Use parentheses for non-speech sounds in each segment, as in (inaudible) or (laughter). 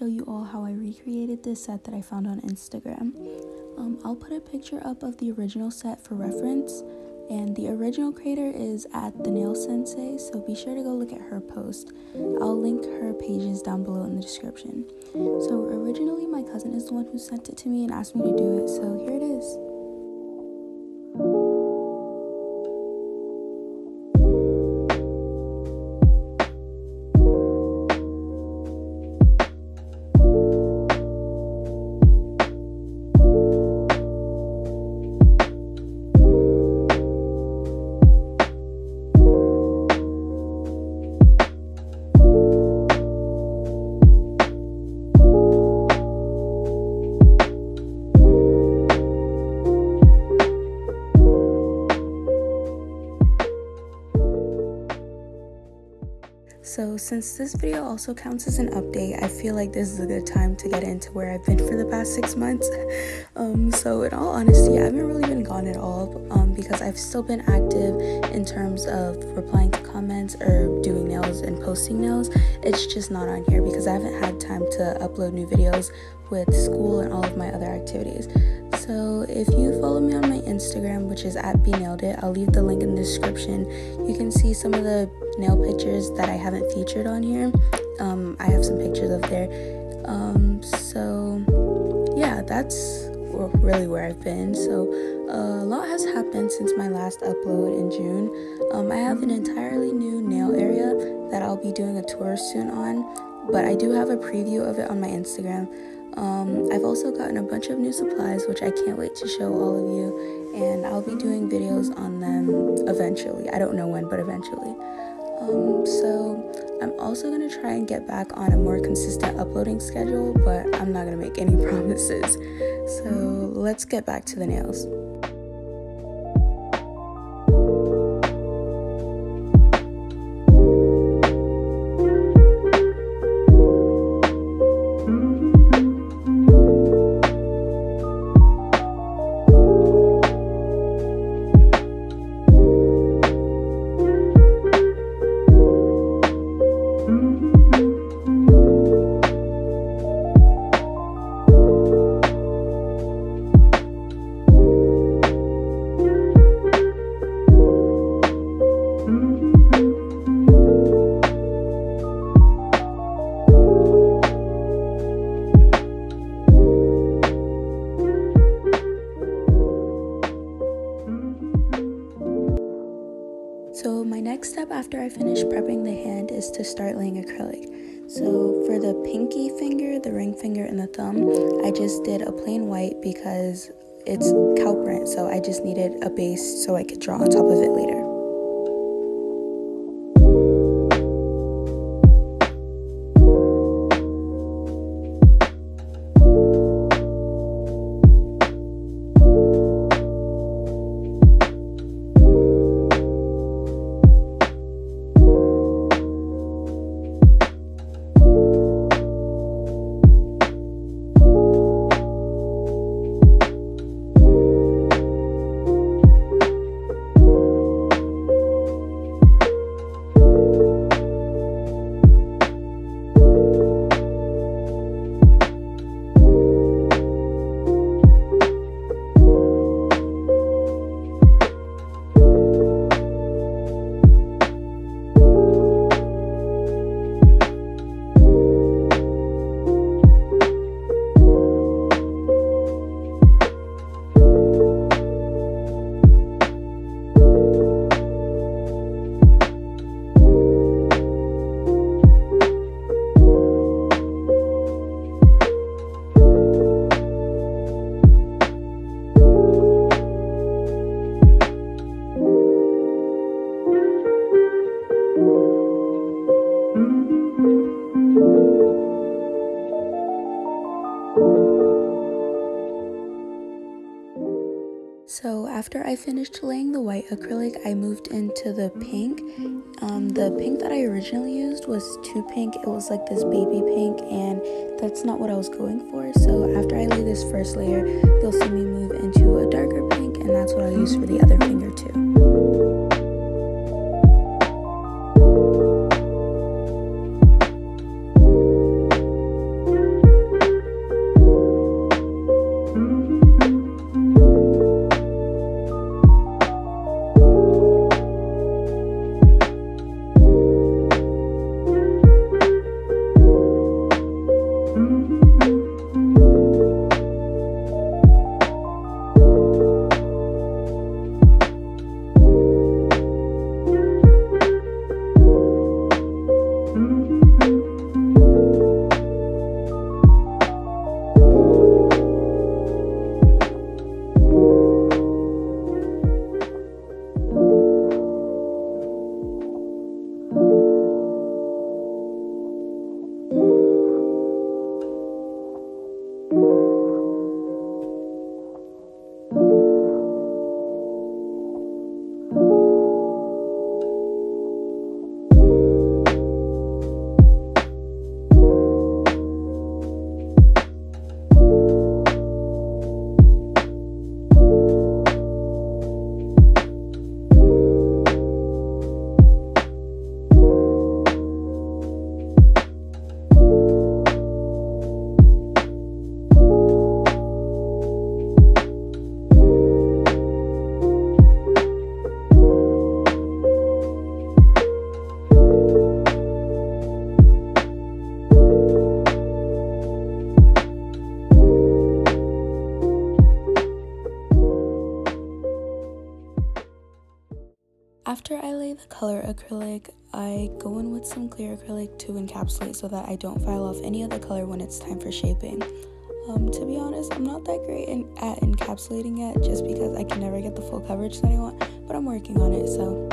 show you all how I recreated this set that I found on Instagram. Um, I'll put a picture up of the original set for reference, and the original creator is at the Nail Sensei, so be sure to go look at her post. I'll link her pages down below in the description. So, originally, my cousin is the one who sent it to me and asked me to do it, so here it is. Since this video also counts as an update, I feel like this is a good time to get into where I've been for the past six months. (laughs) Um, so, in all honesty, I haven't really been gone at all um, because I've still been active in terms of replying to comments or doing nails and posting nails. It's just not on here because I haven't had time to upload new videos with school and all of my other activities. So if you follow me on my Instagram, which is at beanailedit, I'll leave the link in the description. You can see some of the nail pictures that I haven't featured on here. Um, I have some pictures of there. Um, so yeah, that's really where I've been. So uh, a lot has happened since my last upload in June. Um, I have an entirely new nail area that I'll be doing a tour soon on, but I do have a preview of it on my Instagram. Um, I've also gotten a bunch of new supplies, which I can't wait to show all of you, and I'll be doing videos on them eventually. I don't know when, but eventually. Um, so, I'm also going to try and get back on a more consistent uploading schedule, but I'm not going to make any (laughs) promises. So, let's get back to the nails. Hand is to start laying acrylic. So for the pinky finger, the ring finger, and the thumb, I just did a plain white because it's cow print, so I just needed a base so I could draw on top of it later. After I finished laying the white acrylic, I moved into the pink. Um, the pink that I originally used was too pink. It was like this baby pink and that's not what I was going for. So after I lay this first layer, you'll see me move into a darker pink and that's what I'll use for the other finger too. After I lay the color acrylic, I go in with some clear acrylic to encapsulate so that I don't file off any of the color when it's time for shaping. Um, to be honest, I'm not that great in, at encapsulating yet just because I can never get the full coverage that I want, but I'm working on it, so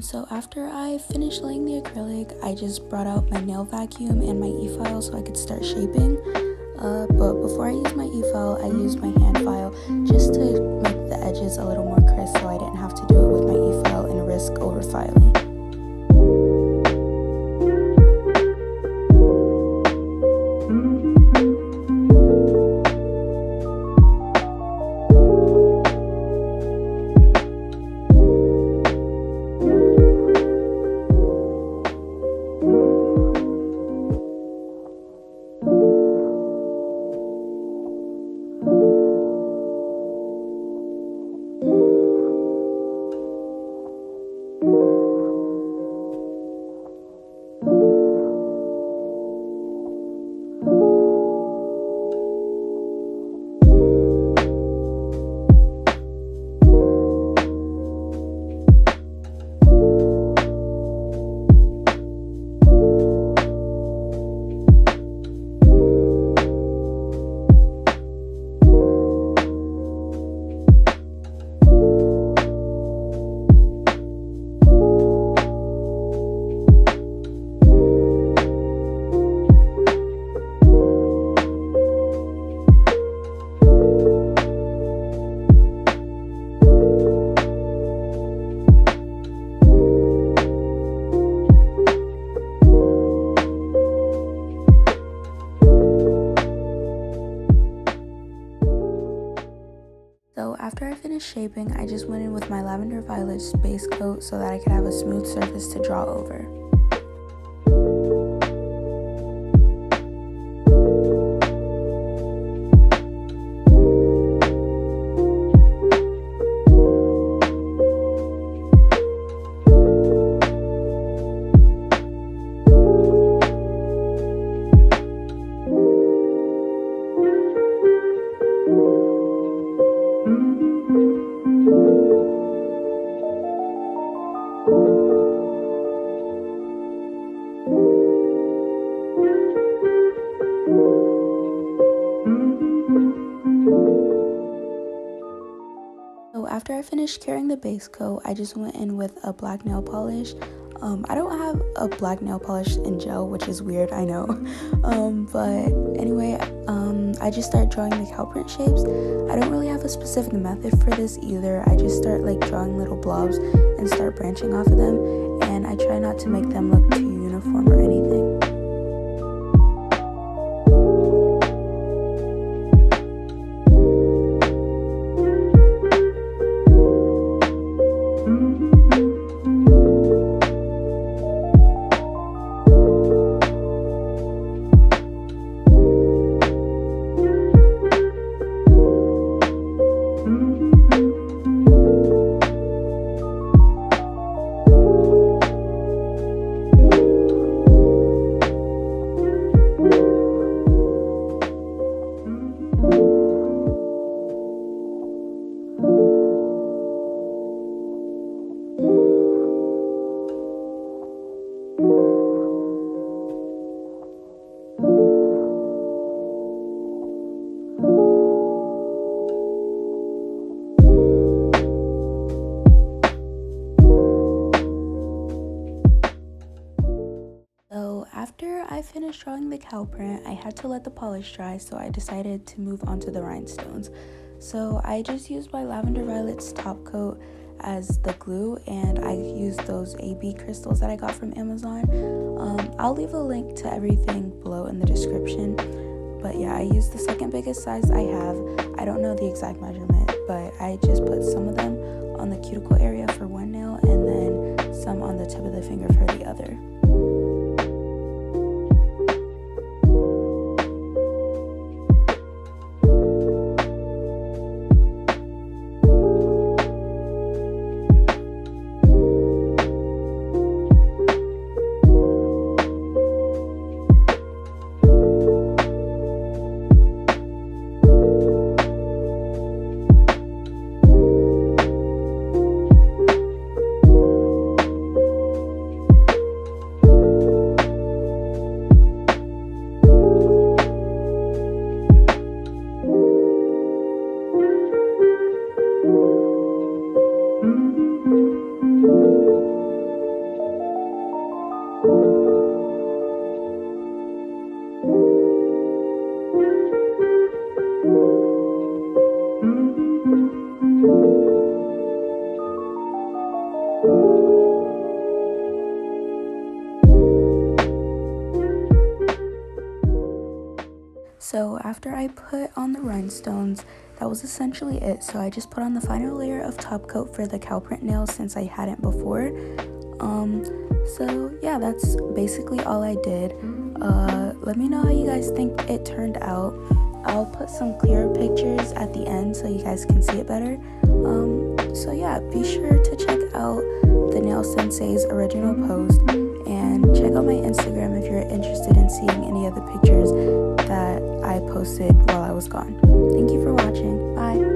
So after I finished laying the acrylic, I just brought out my nail vacuum and my e-file so I could start shaping. Uh, but before I used my e-file, I used my hand file just to make the edges a little more crisp so I didn't have to do it with my e-file and risk over violet base coat so that I could have a smooth surface to draw over. Finished the base coat, I just went in with a black nail polish. Um, I don't have a black nail polish in gel, which is weird, I know. (laughs) Um, but anyway, um, I just start drawing the cow print shapes. I don't really have a specific method for this either. I just start like drawing little blobs and start branching off of them. And I try not to make them look too uniform or anything. Print, I had to let the polish dry, so I decided to move on to the rhinestones. So I just used my Lavender Violets top coat as the glue and I used those AB crystals that I got from Amazon. Um, I'll leave a link to everything below in the description. But yeah, I used the second biggest size I have. I don't know the exact measurement, but I just put some of them on the cuticle area for one nail and then some on the tip of the finger for the other. So after I put on the rhinestones, that was essentially it. So I just put on the final layer of top coat for the cow print nails since I hadn't before. Um, so yeah, that's basically all I did. Uh, let me know how you guys think it turned out. I'll put some clearer pictures at the end so you guys can see it better. Um, so yeah, be sure to check out the Nail Sensei's original post check out my Instagram if you're interested in seeing any of the pictures that I posted while I was gone. Thank you for watching. Bye.